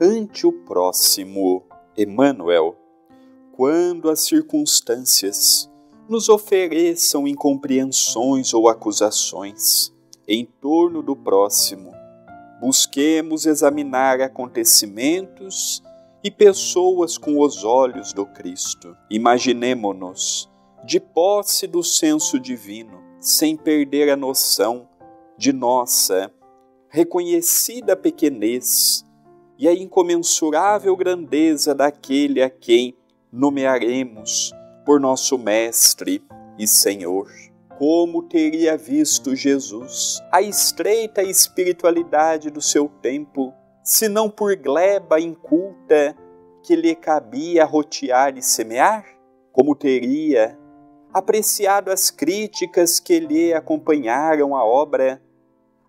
ante o próximo. Emmanuel, quando as circunstâncias nos ofereçam incompreensões ou acusações em torno do próximo, busquemos examinar acontecimentos e pessoas com os olhos do Cristo. Imaginemo-nos de posse do senso divino, sem perder a noção de nossa reconhecida pequenez e a incomensurável grandeza daquele a quem nomearemos por nosso Mestre e Senhor. Como teria visto Jesus a estreita espiritualidade do seu tempo, se não por gleba inculta que lhe cabia rotear e semear? Como teria apreciado as críticas que lhe acompanharam a obra,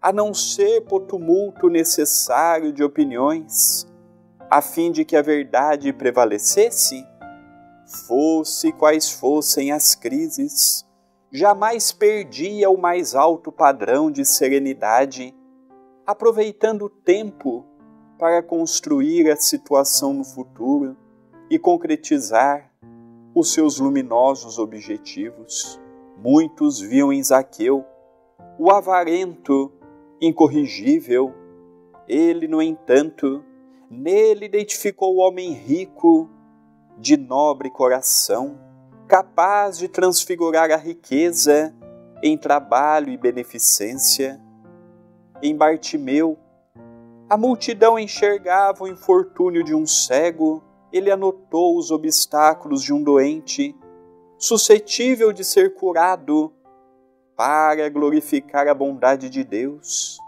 a não ser por tumulto necessário de opiniões, a fim de que a verdade prevalecesse? Fosse quais fossem as crises, jamais perdia o mais alto padrão de serenidade, aproveitando o tempo para construir a situação no futuro e concretizar os seus luminosos objetivos. Muitos viam em Zaqueu o avarento incorrigível. Ele, no entanto, nele identificou o homem rico, de nobre coração, capaz de transfigurar a riqueza em trabalho e beneficência. Em Bartimeu, a multidão enxergava o infortúnio de um cego, ele anotou os obstáculos de um doente, suscetível de ser curado para glorificar a bondade de Deus.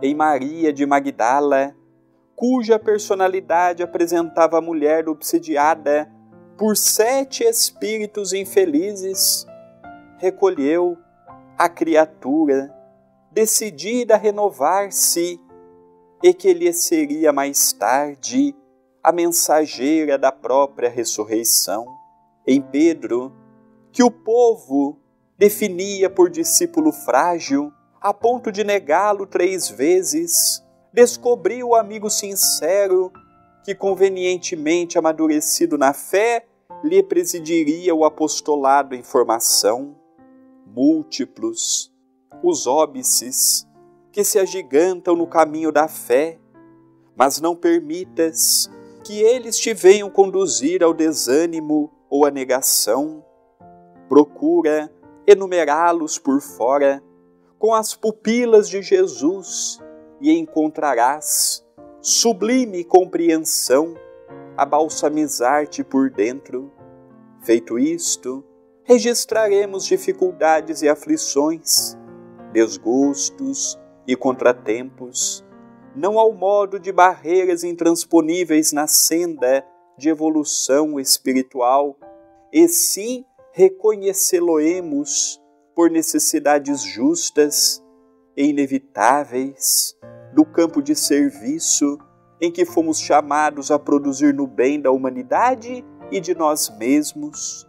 Em Maria de Magdala, cuja personalidade apresentava a mulher obsediada por sete espíritos infelizes, recolheu a criatura, decidida a renovar-se, e que lhe seria mais tarde a mensageira da própria ressurreição. Em Pedro, que o povo definia por discípulo frágil, a ponto de negá-lo três vezes, descobriu o amigo sincero que, convenientemente amadurecido na fé, lhe presidiria o apostolado em formação. Múltiplos, os óbices que se agigantam no caminho da fé, mas não permitas que eles te venham conduzir ao desânimo ou à negação. Procura enumerá-los por fora com as pupilas de Jesus e encontrarás sublime compreensão a balsamizar-te por dentro. Feito isto, registraremos dificuldades e aflições, desgostos e contratempos, não ao modo de barreiras intransponíveis na senda de evolução espiritual, e sim reconhecê-lo-emos por necessidades justas e inevitáveis do campo de serviço em que fomos chamados a produzir no bem da humanidade e de nós mesmos,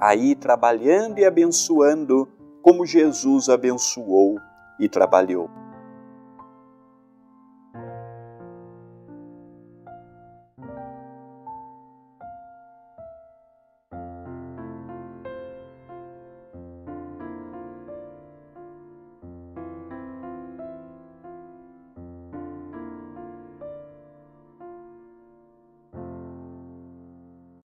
aí trabalhando e abençoando como Jesus abençoou e trabalhou.